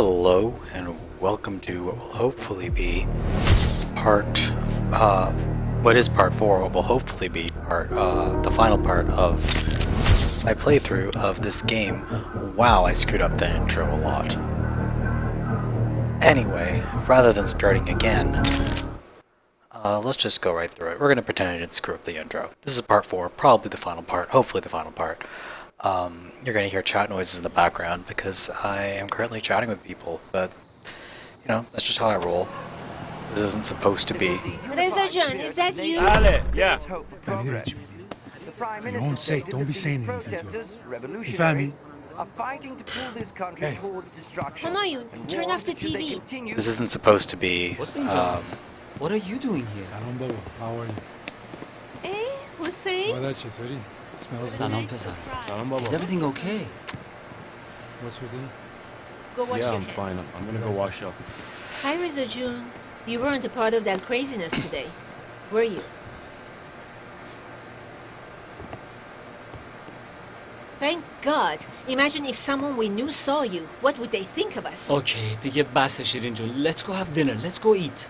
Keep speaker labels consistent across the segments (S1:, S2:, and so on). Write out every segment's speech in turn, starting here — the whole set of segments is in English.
S1: Hello, and welcome to what will hopefully be part, uh, what is part 4, what will hopefully be part, uh, the final part of my playthrough of this game. Wow, I screwed up that intro a lot. Anyway, rather than starting again, uh, let's just go right through it. We're going to pretend I didn't screw up the intro. This is part 4, probably the final part, hopefully the final part. Um, you're going to hear chat noises in the background because I am currently chatting with people, but you know, that's just how I roll. This isn't supposed to be.
S2: Resurgent, is that you?
S3: Ale, yeah.
S4: For your own sake, don't be saying anything to him. You this me? Hey.
S2: Hamoyu, turn off the TV.
S1: This isn't supposed to be. Um,
S5: what are you doing here?
S4: How are you?
S2: Eh,
S4: what's saying? Smells
S5: Salam
S3: Salam Baba.
S5: Is everything okay?
S4: What's with him?
S2: Go wash
S3: yeah, I'm
S2: hands.
S3: fine. I'm, I'm gonna go wash up.
S2: Hi, Mr. June. You weren't a part of that craziness today, were you? Thank God. Imagine if someone we knew saw you. What would they think of us?
S5: Okay, دیگه بس شیرین جون. Let's go have dinner. Let's go eat.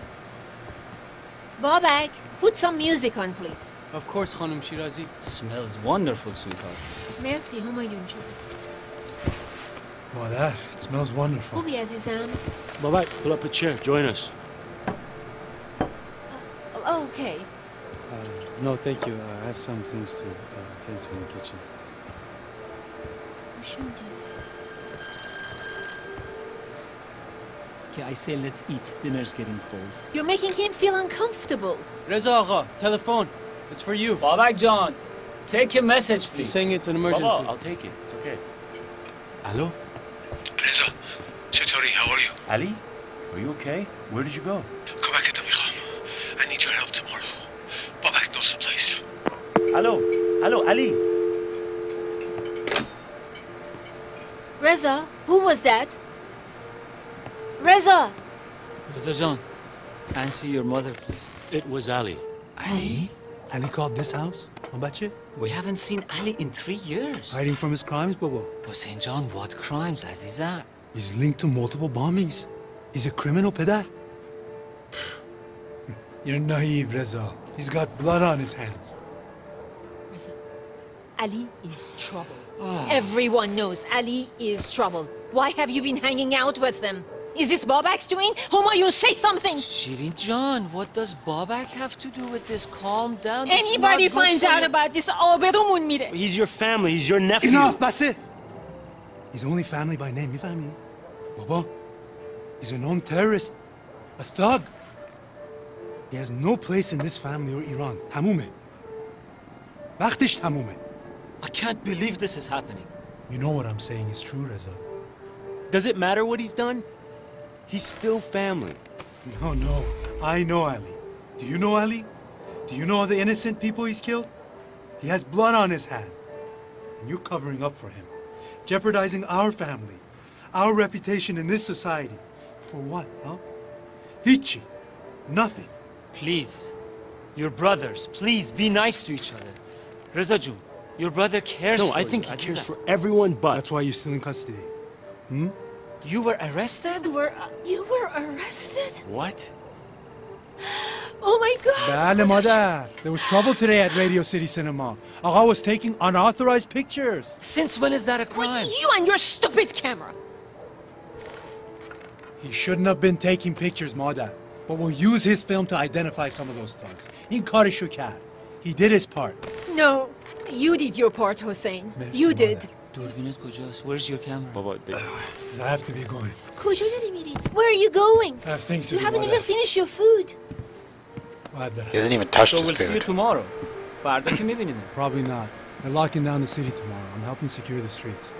S2: Babak, put some music on, please.
S6: Of course, Khanum Shirazi.
S5: Smells wonderful, sweetheart.
S2: Merci, Why
S4: that? it smells wonderful.
S2: Ubi Azizam.
S3: Babak, pull up a chair. Join us.
S2: Uh, oh, okay.
S6: Uh, no, thank you. Uh, I have some things to uh, attend to in the kitchen.
S2: We shouldn't do that.
S5: Okay, I say let's eat. Dinner's getting cold.
S2: You're making him feel uncomfortable.
S6: Reza Aga, telephone. It's for you.
S5: Babak John, take your message, please.
S6: He's saying it's an emergency.
S3: Baba, I'll take it. It's okay. Hello?
S7: Reza, Shatori, how are you?
S3: Ali, are you okay? Where did you go?
S7: Come back at the Mikham. I need your help tomorrow. Babak knows the place.
S3: Hello? Hello, Ali?
S2: Reza, who was that? Reza!
S5: Reza John, answer your mother, please.
S3: It was Ali.
S5: Ali?
S4: Ali called this house? Mabache?
S5: We haven't seen Ali in three years.
S4: Hiding from his crimes, Baba.
S5: Oh, St. John, what crimes, Azizat?
S4: He's linked to multiple bombings. He's a criminal, Peder. You're naive, Reza. He's got blood on his hands.
S2: Reza, Ali is trouble. Ah. Everyone knows Ali is trouble. Why have you been hanging out with them? Is this Babak's doing? Homa, you say something.
S5: Shirin John, what does Babak have to do with this? Calm down. This
S2: Anybody finds out about this, آبرومون میره.
S3: He's your family. He's your nephew.
S4: Enough, that's it. He's only family by name. میفهمی؟ Baba, he's a known terrorist, a thug. He has no place in this family or Iran. Hamume. وقتش Hamume?
S5: I can't believe this is happening.
S4: You know what I'm saying is true, Reza.
S3: Does it matter what he's done? He's still family.
S4: No, no. I know Ali. Do you know Ali? Do you know all the innocent people he's killed? He has blood on his hand. And you're covering up for him. Jeopardizing our family, our reputation in this society. For what, huh? Hichi. Nothing.
S5: Please, your brothers, please be nice to each other. Reza Jun, your brother cares
S3: No,
S5: for
S3: I think
S5: you.
S3: he cares for everyone but.
S4: That's why you're still in custody. Hmm?
S5: You were arrested?
S2: You were, you were arrested?
S3: What?
S2: Oh my God!
S4: بله مادر. There was trouble today at Radio City Cinema. Agha was taking unauthorized pictures.
S5: Since when is that a
S2: What,
S5: crime?
S2: you and your stupid camera!
S4: He shouldn't have been taking pictures, مادر. But we'll use his film to identify some of those thugs. این کارشو کرد. He did his part.
S2: No, you did your part, Hussein.
S4: مرسی،
S2: You
S4: مادر.
S5: Where's your camera?
S4: I have to be going.
S2: Where are you going?
S4: I have things to
S2: you
S4: do.
S2: You
S4: haven't
S2: even finished your food.
S1: He hasn't even touched
S5: so
S1: his
S5: we'll
S1: food.
S5: So we'll see you tomorrow.
S4: Probably not. They're locking down the city tomorrow. I'm helping secure the streets.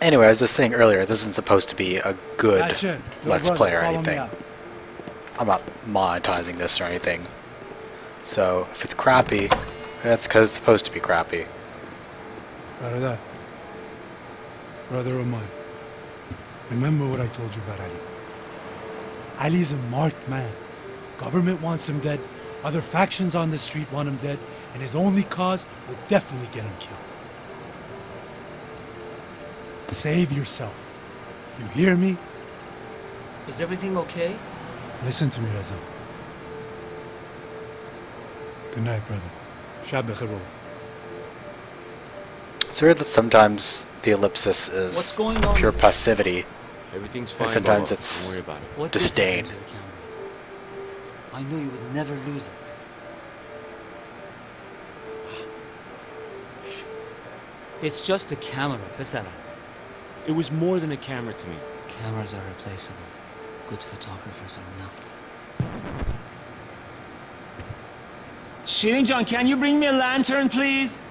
S1: Anyway, I was just saying earlier, this isn't supposed to be a good Let's Play or anything. I'm not monetizing this or anything. So, if it's crappy, that's because it's supposed to be crappy.
S4: Better that brother of mine. Remember what I told you about Ali. Ali's a marked man. Government wants him dead. Other factions on the street want him dead. And his only cause will definitely get him killed. Save yourself. You hear me?
S5: Is everything okay?
S4: Listen to me, Reza. Good night, brother. Bekhair, baba.
S1: It's weird that sometimes the ellipsis is pure passivity.
S3: Everything's fine,
S1: sometimes
S3: Bubba.
S1: it's-
S3: Don't worry about it.
S1: Disdain.
S5: happen to your camera? I knew you would never lose it. Ah, it's just a camera, Pesara.
S3: It was more than a camera to me.
S5: Cameras are replaceable. Good photographers are not. Shirin-John, can you bring me a lantern, please?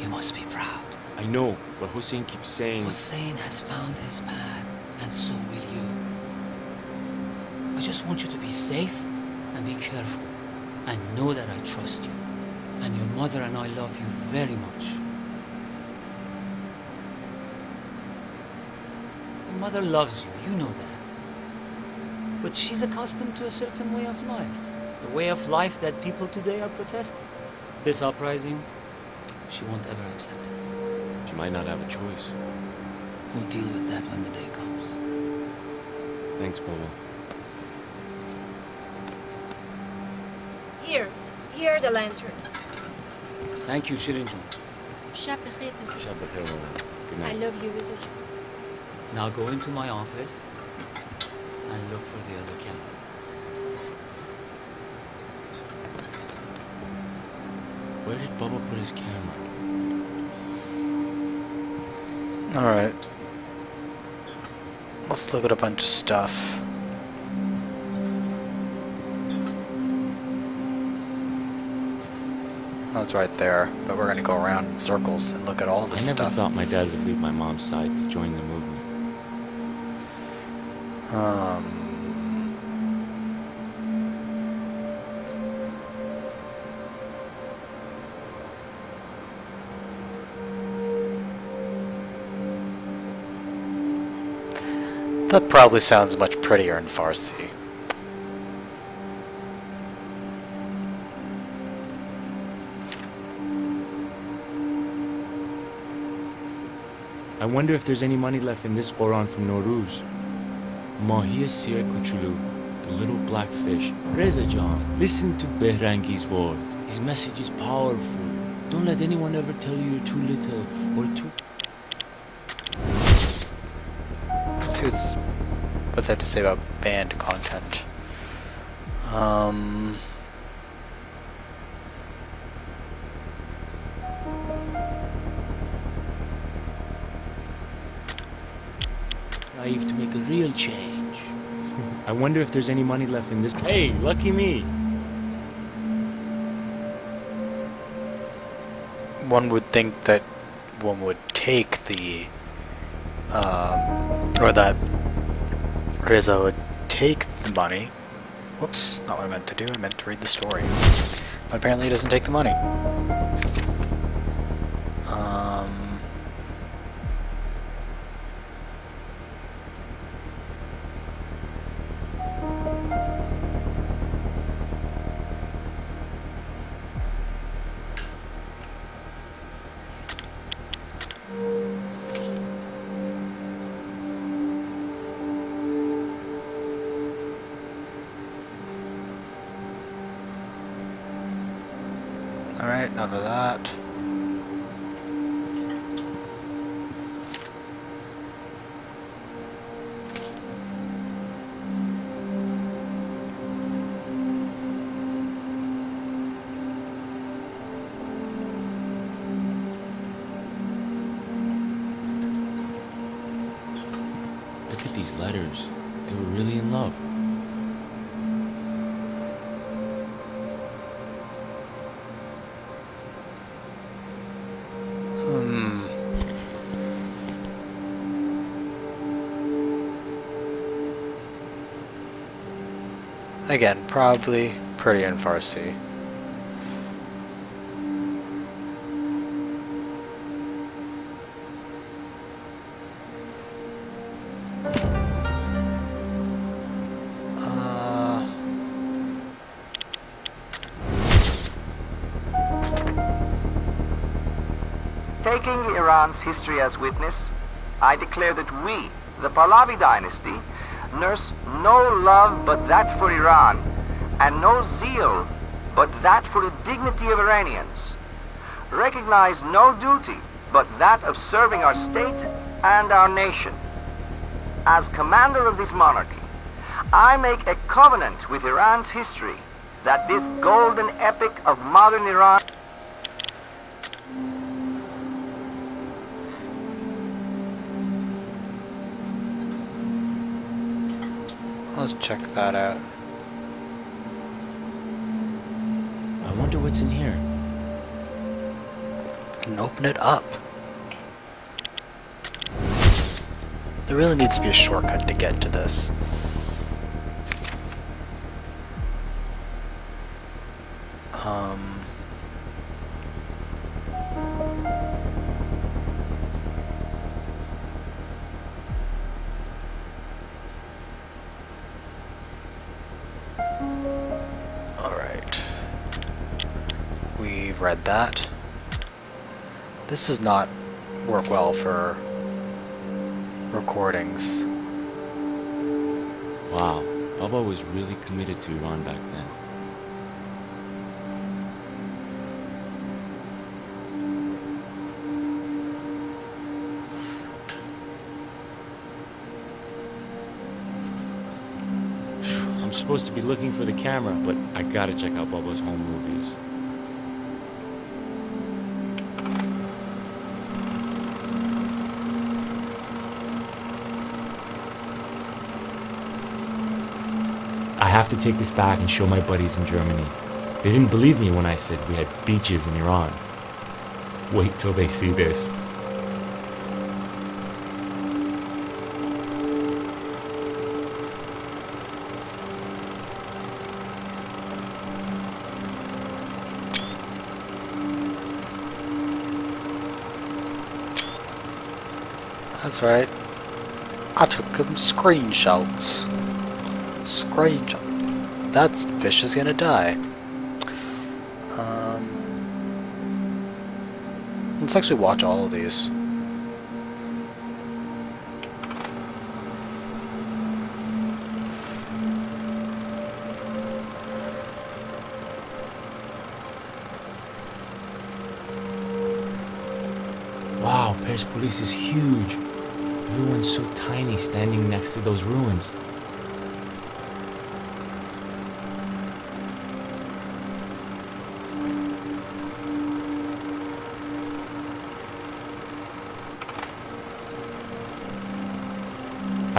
S2: You
S5: must be proud.
S3: I know, but Hossein keeps saying...
S5: Hossein has found his path, and so will you. I just want you to be safe and be careful, and know that I trust you. And your mother and I love you very much. Your mother loves you, you know that. But she's accustomed to a certain way of life. A way of life that people today are protesting. This uprising, she won't ever accept it.
S3: She might not have a choice.
S5: We'll deal with that when the day comes.
S3: Thanks, Bubba.
S2: Here. Here are the lanterns.
S5: Thank you, Shirin-John.
S2: Shab Bekhair, Reza.
S3: Shab Bekhair, Bubba. Good
S2: I love you, Reza.
S5: Now go into my office and look for the other camera.
S3: Where did Bubba put his camera?
S1: Alright. Let's look at a bunch of stuff. That's right there, but we're gonna go around in circles and look at all
S3: I
S1: this
S3: never
S1: stuff.
S3: thought my dad would leave my mom's side to join the movement.
S1: Um, that probably sounds much prettier in Farsi.
S3: I wonder if there's any money left in this Quran from Noruz. Mahiya Sir Kuchulu, the little black fish. Reza John, listen to Behrangi's words. His message is powerful. Don't let anyone ever tell you you're too little or too...
S1: see what's, what they have to say about banned content. Um,
S3: have to make a real change. I wonder if there's any money left in this. Hey, lucky me.
S1: one would think that one would take the, um, or that Reza would take the money. Whoops, not what I meant to do. I meant to read the story. But apparently he doesn't take the money.
S3: These letters. They were really in love.
S1: Hmm. Again, probably pretty in Farsi.
S8: History as witness, I declare that we, the Pahlavi dynasty, nurse no love but that for Iran, and no zeal but that for the dignity of Iranians. Recognize no duty but that of serving our state and our nation. As commander of this monarchy, I make a covenant with Iran's history that this golden epic of modern Iran
S1: Let's check that out.
S3: I wonder what's in here.
S1: And open it up. There really needs to be a shortcut to get to this. That. This does not work well for recordings.
S3: Wow, Baba was really committed to Iran back then. I'm supposed to be looking for the camera, but I gotta check out Bubba's home movies. Have to take this back and show my buddies in Germany. They didn't believe me when I said we had beaches in Iran. Wait till they see this.
S1: That's right. I took them screenshots. Screenshot. That fish is gonna die. Um, let's actually watch all of these.
S3: Wow, Persepolis is huge. Everyone's so tiny standing next to those ruins.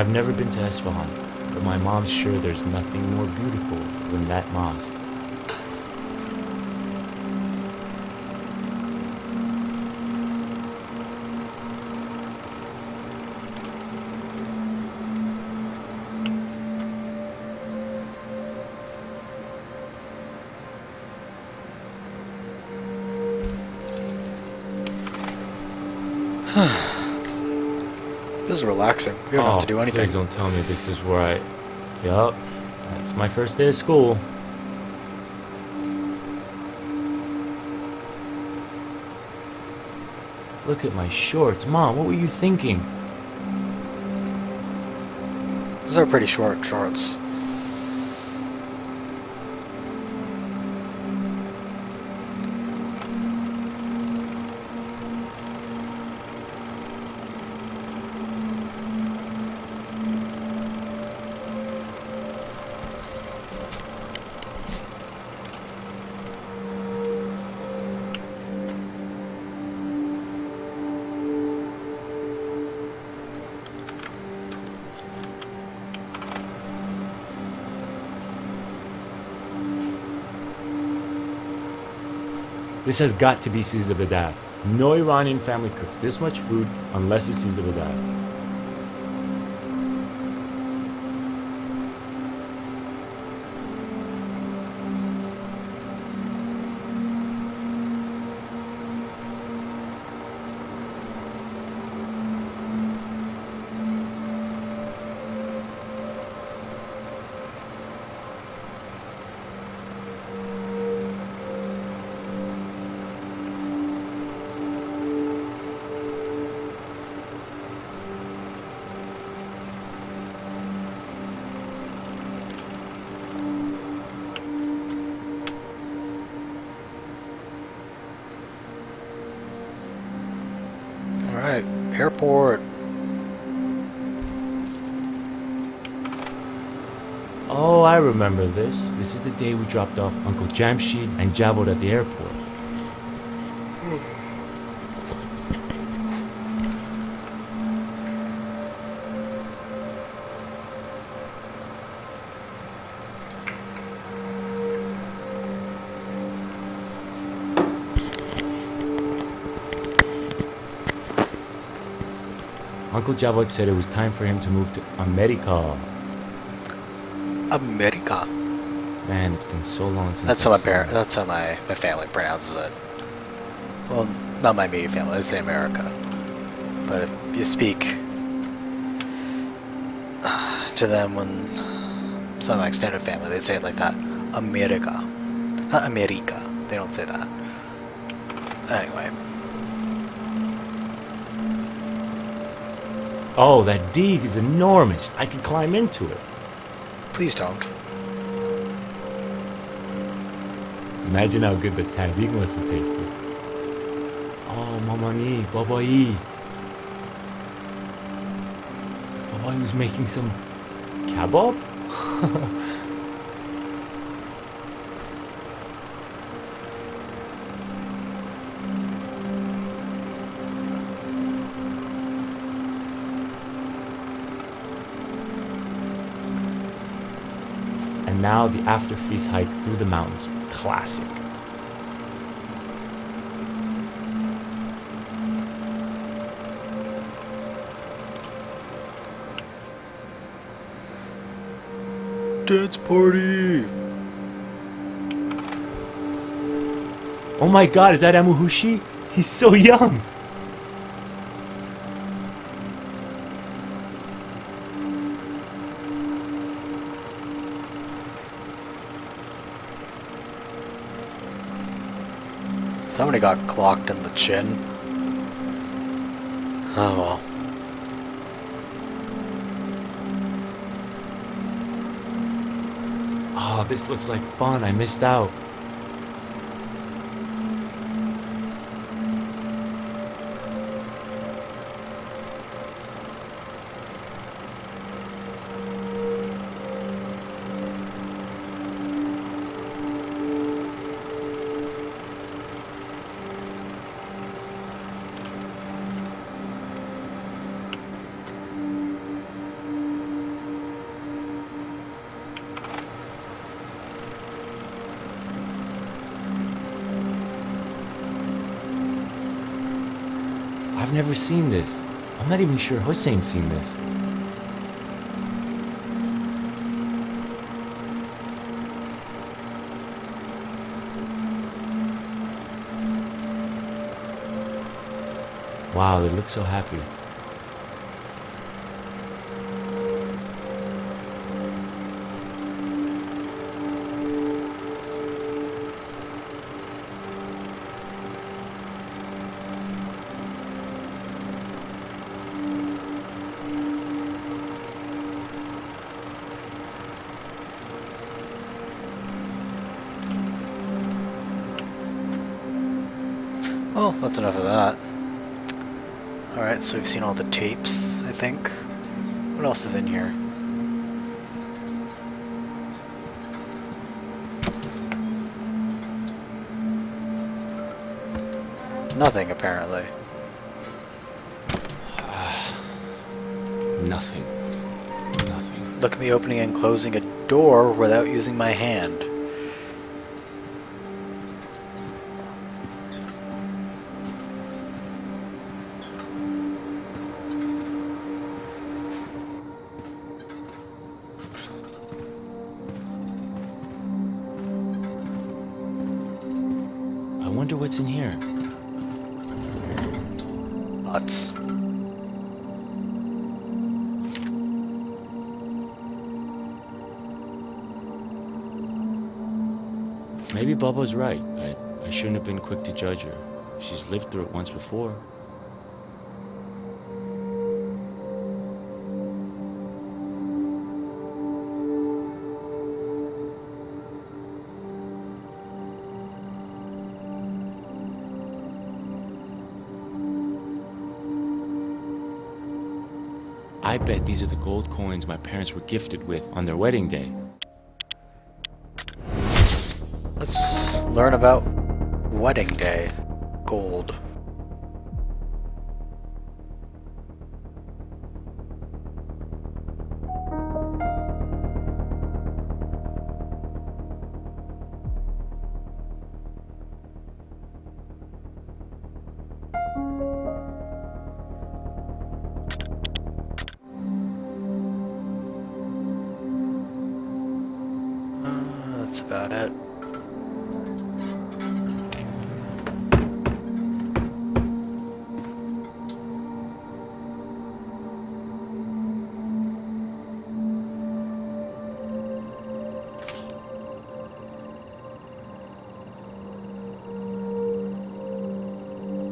S3: I've never been to Esfahan, but my mom's sure there's nothing more beautiful than that mosque.
S1: This is relaxing. We don't have to do
S3: Oh,
S1: anything.
S3: Please don't tell me this is where I. Yup, that's my first day of school. Look at my shorts. Mom, what were you thinking?
S1: These are pretty short shorts.
S3: This has got to be Sizdah Bedar. No Iranian family cooks this much food unless it's Sizdah Bedar. This. This is the day we dropped off Uncle Jamshid and Javod at the airport. Uncle Javod said it was time for him to move to America.
S1: America.
S3: Man, it's been so long since
S1: That's how my parent. That's how my my family pronounces it. Well, not my immediate family. They say America. But if you speak to them when some of my extended family, they'd say it like that. America, not America. They don't say that. Anyway,
S3: Oh, that dig is enormous. I could climb into it.
S1: please don't.
S3: Imagine how good the tahdig must have tasted. Oh, mamani, babai. Babai was making some kebab? and now the after feast hike through the mountains. Classic.
S1: Dance party.
S3: Oh my god, is that Amuhushi? He's so young!
S1: Somebody got clocked in the chin. Oh well.
S3: Oh, this looks like fun. I missed out. Seen this. I'm not even sure Hossein's seen this. Wow, they look so happy.
S1: That's enough of that. Alright, so we've seen all the tapes, I think. What else is in here? Nothing, apparently.
S3: Nothing. Nothing.
S1: Look at me opening and closing a door without using my hand.
S3: Maybe Bubba's right. I, I shouldn't have been quick to judge her. She's lived through it once before. I bet these are the gold coins my parents were gifted with on their wedding day.
S1: About wedding day. Gold.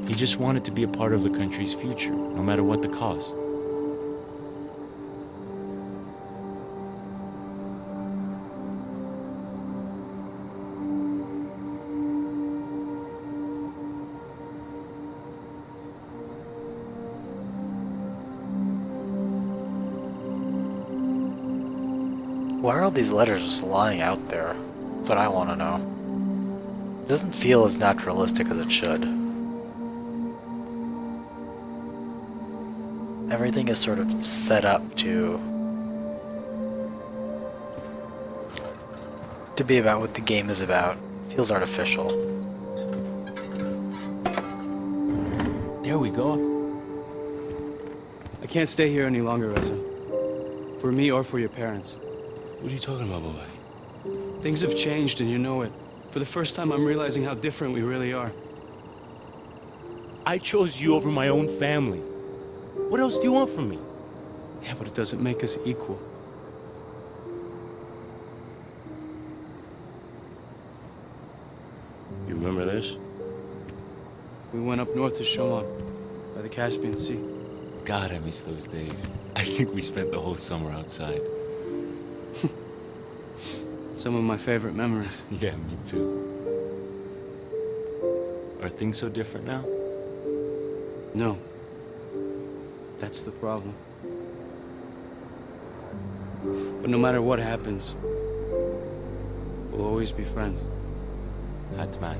S3: He just wanted to be a part of the country's future, no matter what the cost.
S1: Why are all these letters just lying out there? That's what I want to know. It doesn't feel as naturalistic as it should. Everything is sort of set up to to be about what the game is about. feels artificial.
S3: There we go.
S6: I can't stay here any longer, Reza. For me or for your parents.
S3: What are you talking about, Bobak?
S6: Things have changed and you know it. For the first time, I'm realizing how different we really are.
S3: I chose you over my own family. What else do you want from me?
S6: Yeah, but it doesn't make us equal.
S3: You remember this?
S6: We went up north to Shomal, by the Caspian Sea.
S3: God, I miss those days. I think we spent the whole summer outside.
S6: Some of my favorite memories.
S3: Yeah, me too. Are things so different now?
S6: No. That's the problem. But no matter what happens, we'll always be friends.
S3: Atman.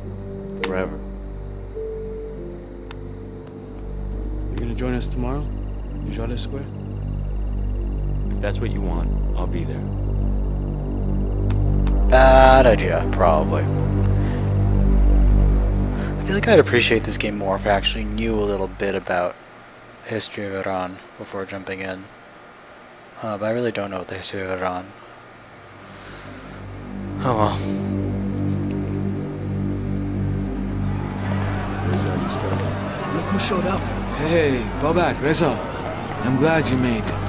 S3: Forever.
S6: You're gonna join us tomorrow? In Jaleh Square?
S3: If that's what you want, I'll be there.
S1: Bad idea, probably. I feel like I'd appreciate this game more if I actually knew a little bit about the history of Iran before jumping in. Uh, but I really don't know the history of Iran. Oh well.
S9: Look who showed up.
S10: Hey, Babak, Reza. I'm glad you made it.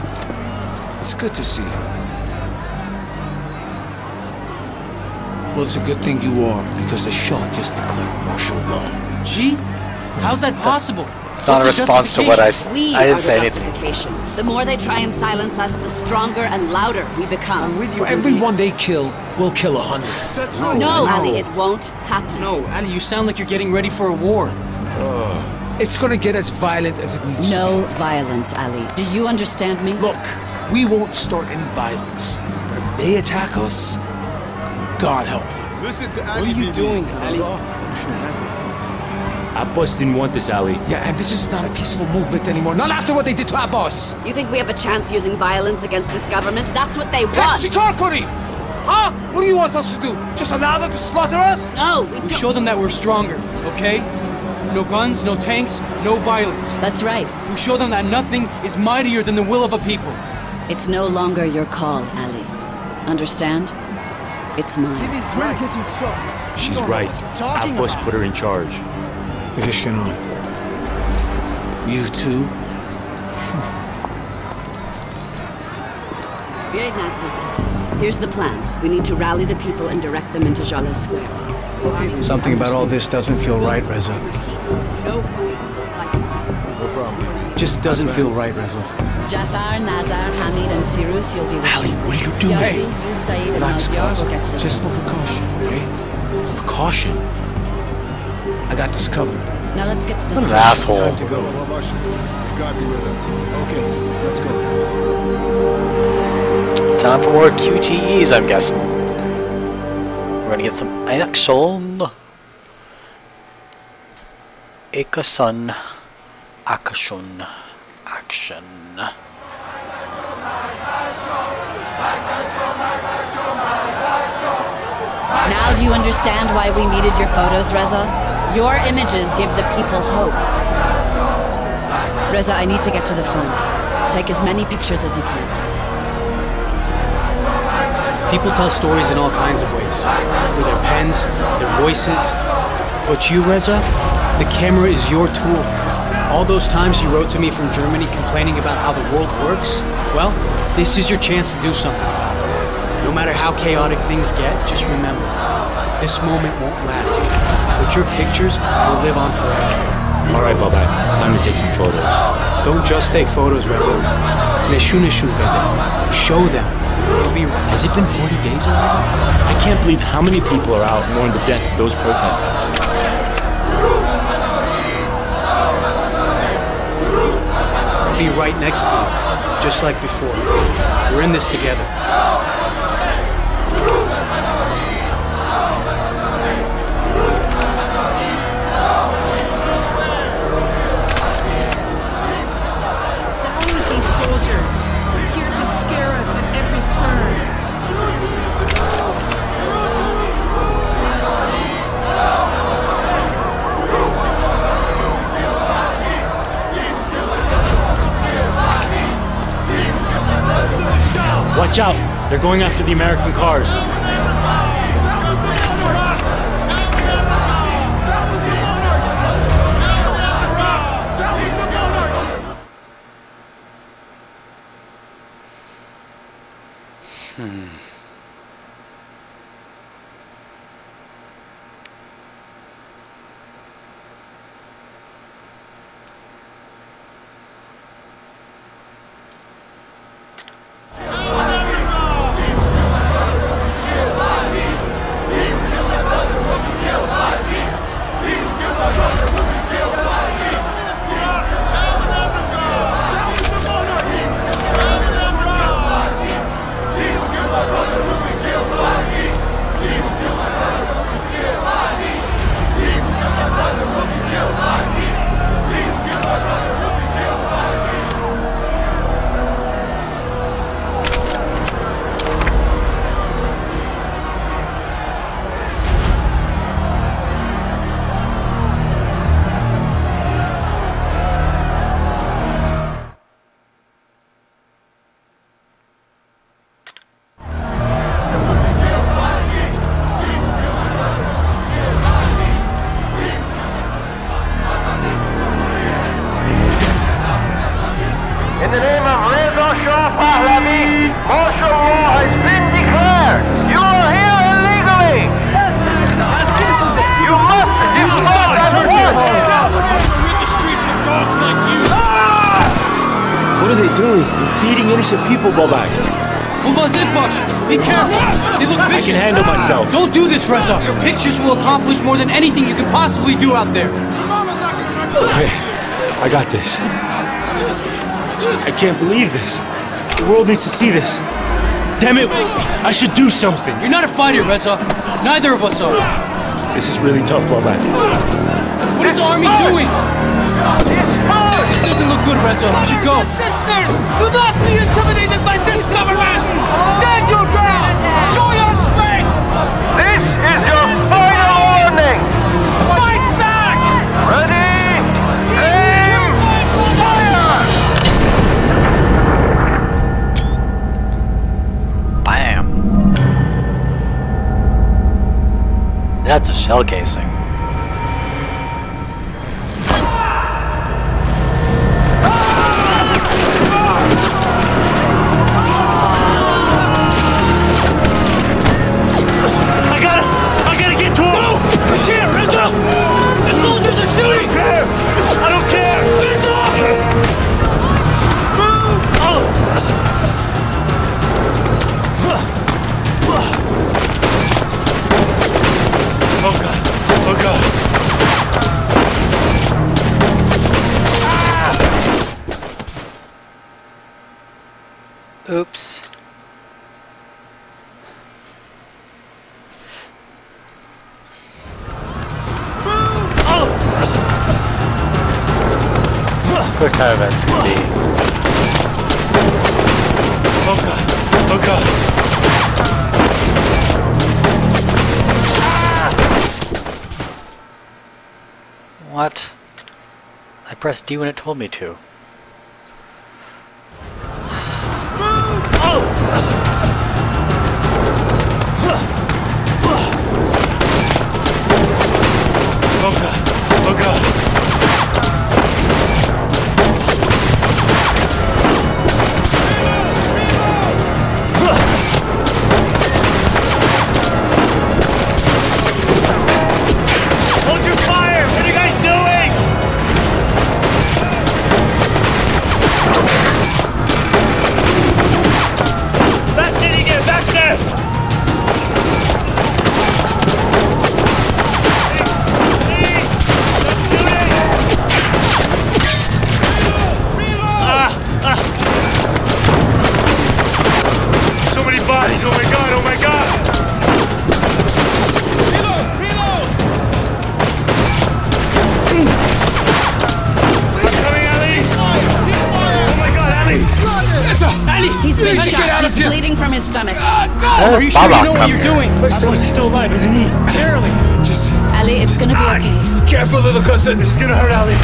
S10: It's good to see you. Well, it's a good thing you are, because the Shah just declared martial law.
S11: Gee, how's that possible?
S1: It's not a
S11: What's the
S1: response to what I s-
S12: We
S1: I didn't
S12: the
S1: say anything.
S12: The more they try and silence us, the stronger and louder we become.
S10: For everyone they kill, we'll kill a hundred.
S9: That's
S12: No,
S11: No.
S12: Ali, it won't happen.
S11: No, Ali, you sound like you're getting ready for a war.
S10: It's gonna get as violent as it needs to be.
S12: No violence, Ali. Do you understand me?
S10: Look, we won't start any violence. But if they attack us, God help them.
S9: Listen to
S6: What are you doing, Ali?
S3: Abbas didn't want this, Ali.
S10: Yeah, and this is not a peaceful movement anymore. Not after what they did to Abbas.
S12: You think we have a chance using violence against this government? That's what they
S10: That's
S12: want.
S10: Chikar Huh? What do you want us to do? Just allow them to slaughter us?
S12: No, we
S11: We
S12: don't.
S11: show them that we're stronger, okay? No guns, no tanks, no violence.
S12: That's right.
S11: We show them that nothing is mightier than the will of a people.
S12: It's no longer your call, Ali. Understand? It's mine.
S9: We're getting soft.
S3: She's
S9: You don't know
S3: right.
S9: what you're
S3: Abbas put her in charge.
S10: Berishkanon. You too?
S12: Very nasty. Here's the plan. We need to rally the people and direct them into Jaleh Square.
S6: Something about all this doesn't feel right, Reza.
S12: No. problem.
S6: Just doesn't feel right, Reza.
S12: Jafar, Nazar, Hamid, and Sirus, you'll be with
S10: Ali, what are you doing?
S12: Yossi, you, Saeed, and
S10: Relax, guys.
S12: will get to the
S10: Just for precaution, okay? Precaution? I got this covered.
S12: Now let's get to the
S1: What an asshole.
S9: Time to go. You gotta be with us. Okay, let's go.
S1: Time for more QTEs, I'm guessing. We're gonna get some action. Akasun. Akashun. Action.
S12: Now do you understand why we needed your photos, Reza? Your images give the people hope. Reza, I need to get to the front. Take as many pictures as you can.
S11: People tell stories in all kinds of ways. With their pens, their voices. But you, Reza, the camera is your tool. All those times you wrote to me from Germany complaining about how the world works, well, this is your chance to do something about it. No matter how chaotic things get, just remember, this moment won't last. But your pictures will live on forever.
S3: All right, Babak. Time to take some photos.
S11: Don't just take photos, Reza. Neshu neshu bebe. Show them. Be
S3: Has it been 40 days already? I can't believe how many people are out mourning the death of those protesters.
S11: I'll be right next to you, just like before. We're in this together.
S3: Watch out! They're going after the American cars.
S11: Could possibly do out there.
S3: Okay, I got this. I can't believe this. The world needs to see this. Damn it, I should do something.
S11: You're not a fighter, Reza. Neither of us are.
S3: This is really tough, Babak.
S11: What is the army doing? This doesn't look good, Reza. We should go.
S13: Sisters, do not be intimidated by this government! Stand
S1: That's a shell casing. Events can be.
S14: Oh god. Oh god.
S1: What? I pressed D when it told me to.
S13: What are you're doing? So he's still alive, isn't he? Barely. Just
S12: Ali, it's gonna be okay.
S13: careful, little cousin. This is gonna hurt, Ali.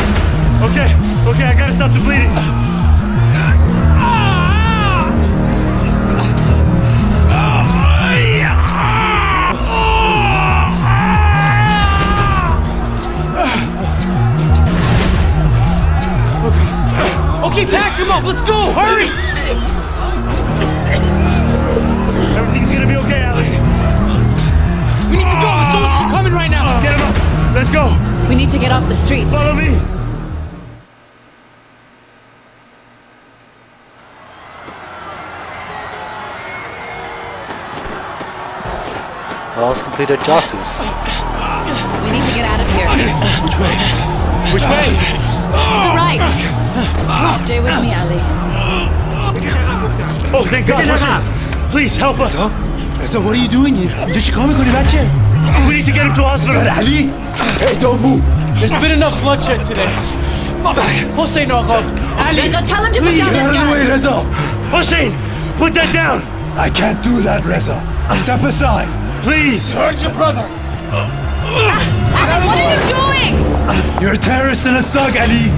S13: Okay, okay, I gotta stop the bleeding.
S11: Okay, patch him up. Let's go. Hurry. Coming right now.
S13: Get him up. Let's go.
S12: We need to get off the streets.
S13: Follow me.
S1: Well, let's Jasus.
S12: We need to get out of here.
S13: Which way? Which way?
S12: To the right. Stay with me, Ali.
S13: Oh, thank God. Please help us.
S4: So what are you doing here? You just call me Konibache.
S13: We need to get him to a hospital.
S4: Is that Ali? Hey, don't move.
S11: There's been enough bloodshed today. Hossein oh Agha. Oh, Ali.
S12: Reza, tell him to put
S4: Please,
S12: down
S4: get
S12: his
S4: out of the way. Reza.
S13: Hossein, put that down.
S4: I can't do that, Reza. Step aside.
S13: Please.
S4: Hurt your brother.
S12: Ali, what are you doing?
S4: You're a terrorist and a thug, Ali.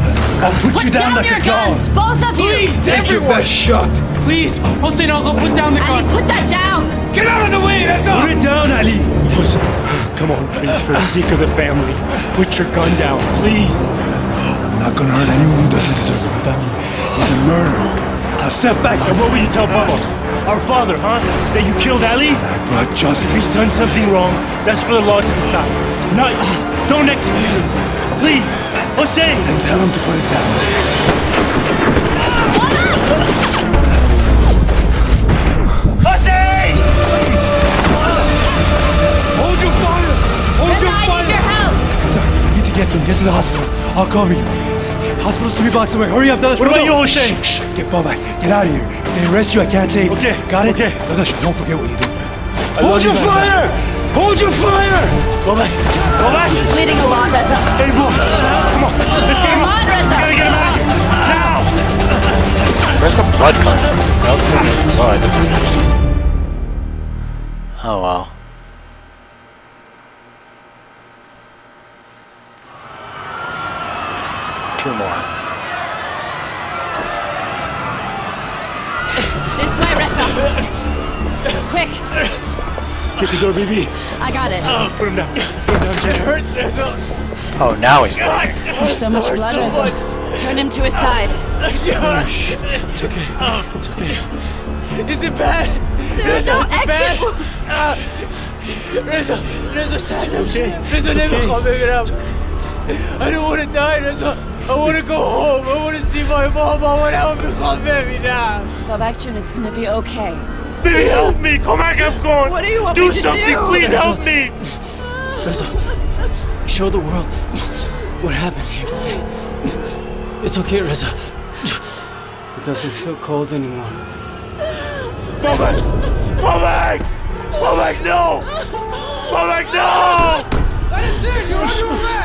S4: I'll put,
S12: Put
S4: you down,
S12: down
S4: like
S12: your
S4: a dog.
S12: guns, both of you.
S11: Please,
S4: Take your best shot.
S11: Please, Hossein Agha, put down the
S12: Ali,
S11: gun.
S12: put that down.
S11: Get out of the way, Reza.
S4: Put it down, Ali.
S13: Listen, come on, please, for the sake of the family, put your gun down, please.
S4: I'm not gonna hurt anyone who doesn't deserve it. Mufati He's a murderer. Now step back.
S13: And what will you tell Baba? Our father, huh? That you killed Ali?
S4: I brought justice.
S13: If
S4: justice.
S13: he's done something wrong, that's for the law to decide. Not, you. don't execute him. Please, Hossein.
S4: Then tell him to put it down. Get to him. Get to the hospital. I'll cover you. Hospital's three blocks away. Hurry up, Dadash.
S13: What about you,
S4: Bruno. Shh, shh. Get Babak. Get out of here. If they arrest you, I can't save you.
S13: Okay,
S4: Got it?
S13: okay.
S4: Dadash, don't forget what you do.
S13: I
S4: Hold your
S13: you, Dadash.
S4: fire! Hold your fire!
S13: Go back. Go back.
S12: He's bleeding a lot, Reza.
S13: Hey, Vo, come on. Let's get him
S12: Come on, Reza.
S13: Gotta get him out of here. Now!
S1: Where's the blood coming from? I don't see any blood. Oh wow. Two more.
S12: This way, Reza. Quick.
S13: Get the door, baby.
S12: I got it.
S13: Oh, put him down. Put him down, Jen. It hurts, Reza.
S1: Oh, now he's bleeding.
S12: There's so much blood, Reza. Turn him to his side.
S11: It's okay. It's okay. Is it bad?
S12: There's no
S11: is it bad?
S12: exit.
S11: Ah. Reza, Reza, stand up.
S13: okay.
S11: Reza,
S13: It's
S11: never
S13: okay.
S11: come back up. I don't want to die, Reza. I want to go home. I want to see my mom. I want to have a come baby now.
S12: Babakchun, it's gonna be okay.
S13: Baby, help me. Come back, I'm gone.
S12: What do you want
S13: do
S12: me to
S13: something,
S12: do?
S13: please
S11: Reza.
S13: help me.
S11: Reza, show the world what happened here today. It's okay, Reza. It doesn't feel cold anymore.
S13: Babak! Babak! Babak, no! Babak, no!
S15: Let us in! You're under arrest!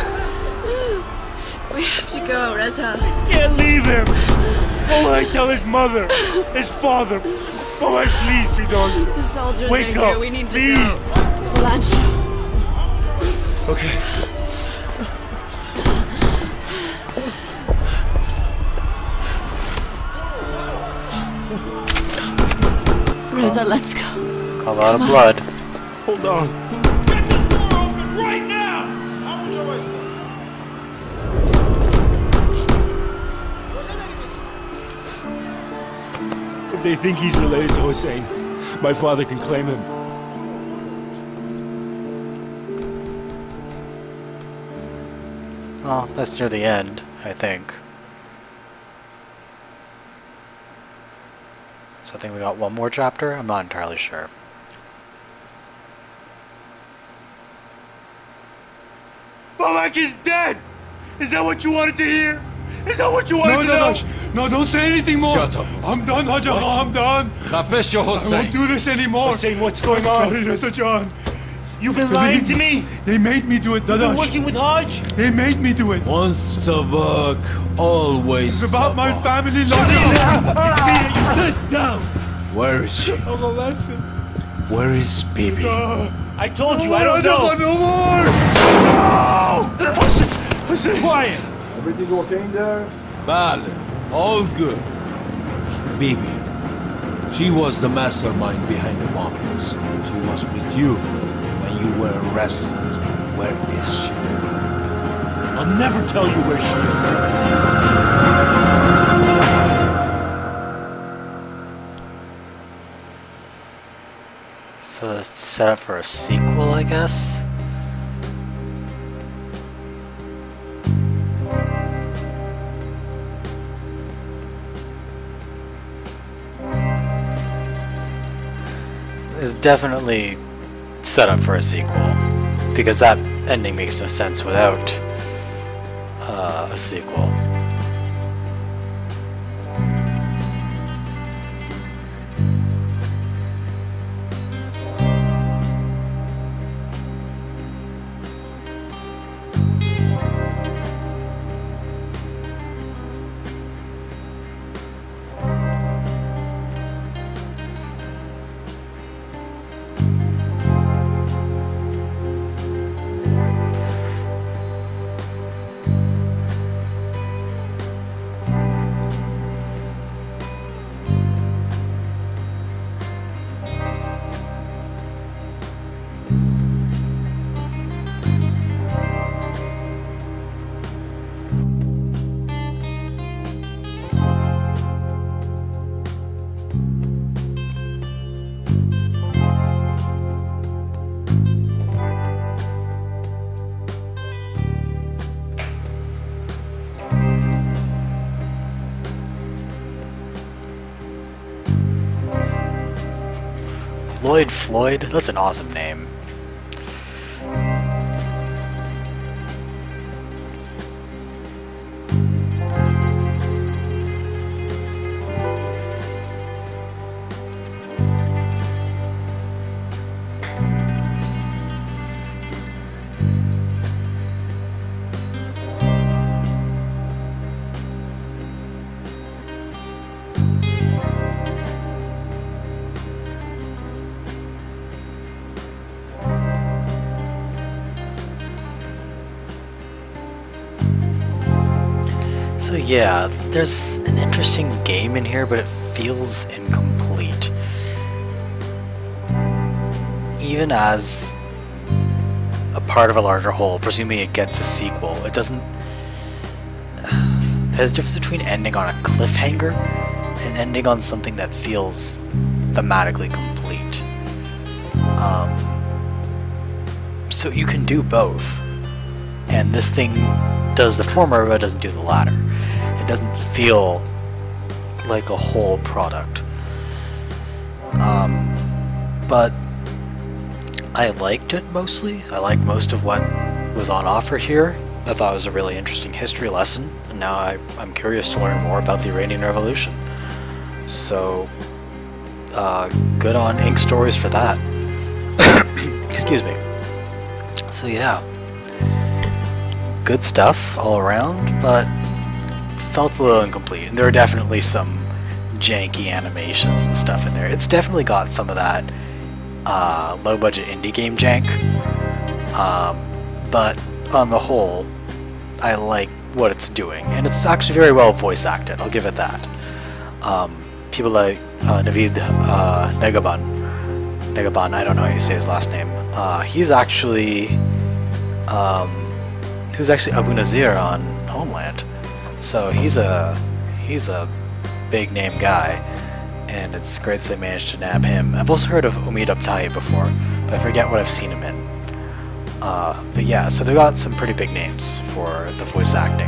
S12: We have to go, Reza.
S13: Can't leave him! Babak, tell his mother, his father. Oh my, please, Fidos.
S12: The soldiers
S13: Wake
S12: are
S13: up,
S12: here. We need to
S13: please.
S12: go. Blancho.
S13: Okay.
S12: Reza, let's go.
S1: Got a lot of blood.
S13: Hold on. They think he's related to Hossein, my father can claim him.
S1: Well, that's near the end, I think. So I think we got one more chapter? I'm not entirely sure.
S13: Babak is dead! Is that what you wanted to hear? Is that what you wanted
S4: No,
S13: to
S4: Dadash.
S13: know?
S4: No, don't say anything more.
S13: Shut up.
S4: I'm done, Hajj Agha, I'm done.
S16: Khafesh
S4: I won't do this anymore.
S13: Hossein, what's going
S4: I'm
S13: on?
S4: Sorry, Reza John.
S13: You've been lying
S4: made
S13: to me?
S4: They made me do it,
S13: You've been working with Hodge?
S4: They made me do it.
S16: Once a SAVAK, always
S4: It's about my
S16: SAVAK.
S4: family,
S13: Shut
S4: Lord.
S13: up! Sit down!
S16: Where is she?
S4: Agha, listen.
S16: Where is Bibi?
S13: Uh, I told you,
S4: No
S13: I
S4: more,
S13: don't know.
S4: Hajj Agha, no more.
S13: No! Hossein, Hossein, quiet!
S17: Everything okay in there?
S16: Bale, all good. Bibi, she was the mastermind behind the bombings. She was with you when you were arrested. Where is she?
S13: I'll never tell you where she is.
S1: So it's set up for a sequel, I guess? Definitely set up for a sequel. Because that ending makes no sense without uh, a sequel. Lloyd Floyd? That's an awesome name. So yeah, there's an interesting game in here, but it feels incomplete. Even as a part of a larger whole, presuming it gets a sequel, it doesn't... There's a difference between ending on a cliffhanger and ending on something that feels thematically complete. Um, so you can do both. And this thing does the former, but it doesn't do the latter. It doesn't feel like a whole product. Um, but I liked it mostly. I liked most of what was on offer here. I thought it was a really interesting history lesson, and now I, I'm curious to learn more about the Iranian Revolution. So, uh, good on Ink Stories for that. Excuse me. So yeah, good stuff all around, but felt a little incomplete. And there are definitely some janky animations and stuff in there. It's definitely got some of that uh, low-budget indie game jank, um, but on the whole, I like what it's doing, and it's actually very well voice acted. I'll give it that. Um, people like uh, Navid uh, Negahban, Negahban, I don't know how you say his last name. Uh, he's actually um, actually Abu Nazir on Homeland. So he's a he's a big name guy, and it's great that they managed to nab him. I've also heard of Omid Abtahi before, but I forget what I've seen him in. Uh, but yeah, so they got some pretty big names for the voice acting,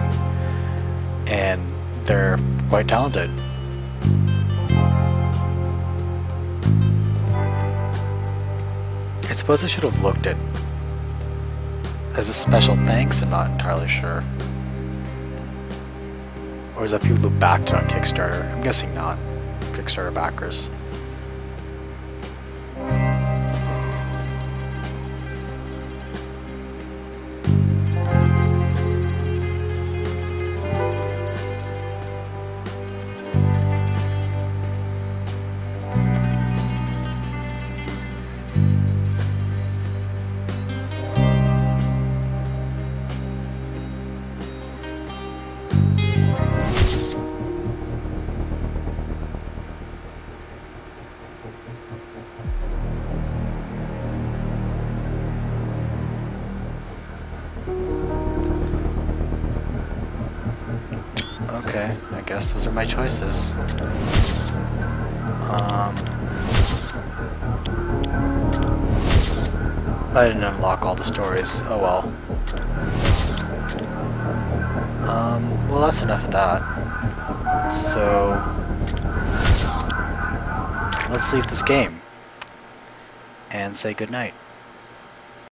S1: and they're quite talented. I suppose I should have looked at as a special thanks, I'm not entirely sure. Or is that people who backed it on Kickstarter? I'm guessing not. Kickstarter backers. Choices. Um, I didn't unlock all the stories. Oh well. Um, well that's enough of that. So, let's leave this game and say goodnight.